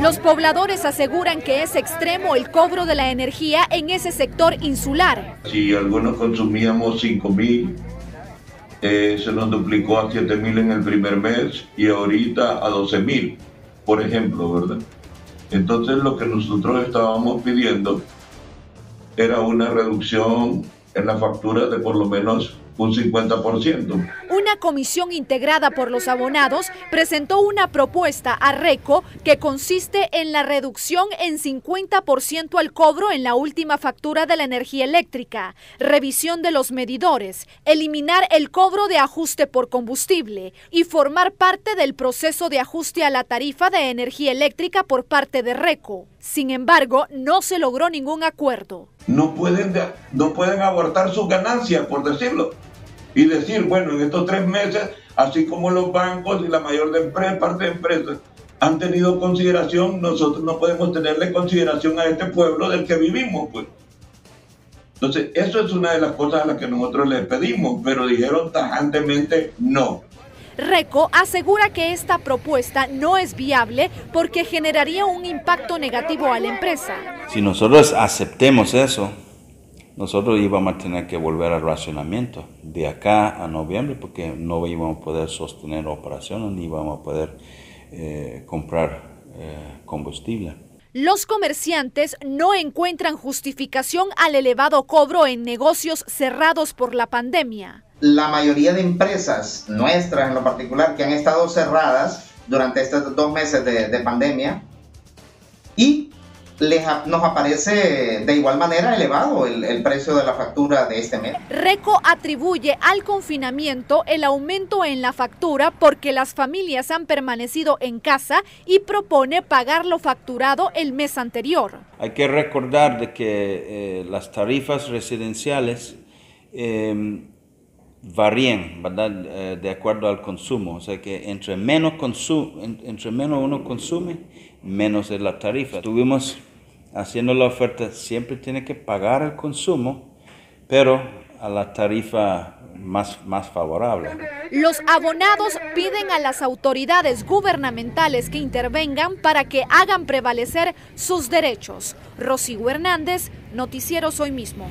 Los pobladores aseguran que es extremo el cobro de la energía en ese sector insular. Si algunos consumíamos 5 mil, eh, se nos duplicó a 7 mil en el primer mes y ahorita a 12 mil, por ejemplo, ¿verdad? Entonces lo que nosotros estábamos pidiendo era una reducción en la factura de por lo menos un 50%. Una comisión integrada por los abonados presentó una propuesta a RECO que consiste en la reducción en 50% al cobro en la última factura de la energía eléctrica, revisión de los medidores, eliminar el cobro de ajuste por combustible y formar parte del proceso de ajuste a la tarifa de energía eléctrica por parte de RECO. Sin embargo, no se logró ningún acuerdo. No pueden, no pueden abortar sus ganancias, por decirlo y decir, bueno, en estos tres meses, así como los bancos y la mayor parte de empresas, han tenido consideración, nosotros no podemos tenerle consideración a este pueblo del que vivimos, pues. Entonces, eso es una de las cosas a las que nosotros les pedimos, pero dijeron tajantemente no. Reco asegura que esta propuesta no es viable porque generaría un impacto negativo a la empresa. Si nosotros aceptemos eso, nosotros íbamos a tener que volver al racionamiento de acá a noviembre porque no íbamos a poder sostener operaciones ni íbamos a poder eh, comprar eh, combustible. Los comerciantes no encuentran justificación al elevado cobro en negocios cerrados por la pandemia. La mayoría de empresas nuestras en lo particular que han estado cerradas durante estos dos meses de, de pandemia y nos aparece de igual manera elevado el, precio de la factura de este mes. Reco atribuye al confinamiento el aumento en la factura porque las familias han permanecido en casa y propone pagar lo facturado el mes anterior. Hay que recordar de que eh, las tarifas residenciales em, varían eh, de acuerdo al consumo, o sea que entre menos, entre menos uno consume, menos es la tarifa. Tuvimos haciendo la oferta, siempre tiene que pagar el consumo, pero a la tarifa más, más favorable. Los abonados piden a las autoridades gubernamentales que intervengan para que hagan prevalecer sus derechos. Rocío Hernández, Noticieros Hoy Mismo.